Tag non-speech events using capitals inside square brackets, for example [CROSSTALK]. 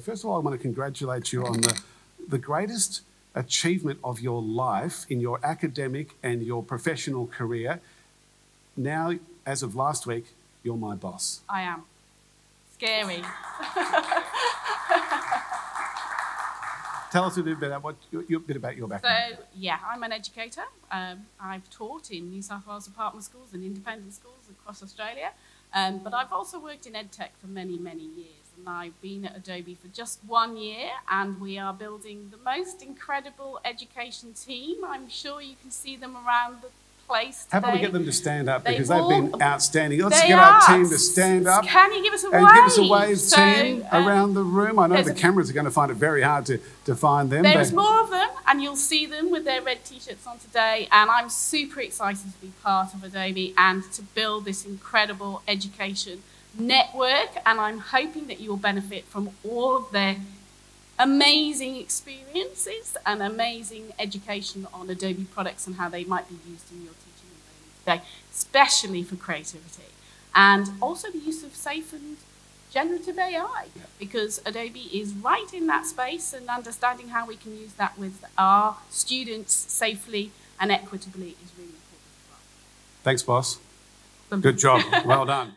First of all, I want to congratulate you on the, the greatest achievement of your life in your academic and your professional career. Now, as of last week, you're my boss. I am. Scary. Tell us a bit about what a bit about your background. So yeah, I'm an educator. Um, I've taught in New South Wales department schools and independent schools across Australia, um, but I've also worked in edtech for many many years. And I've been at Adobe for just one year, and we are building the most incredible education team. I'm sure you can see them around the place How about we get them to stand up They because they've been outstanding. Let's get our team to stand up Can you give us a and wave? give us a wave, So, team, um, around the room. I know the cameras are going to find it very hard to, to find them. There's more of them, and you'll see them with their red t-shirts on today. And I'm super excited to be part of Adobe and to build this incredible education network. And I'm hoping that you will benefit from all of their amazing experiences and amazing education on Adobe products and how they might be used in your teaching and learning today, especially for creativity. And also the use of safe and generative AI, because Adobe is right in that space and understanding how we can use that with our students safely and equitably is really important as well. Thanks, boss. Good job. [LAUGHS] well done.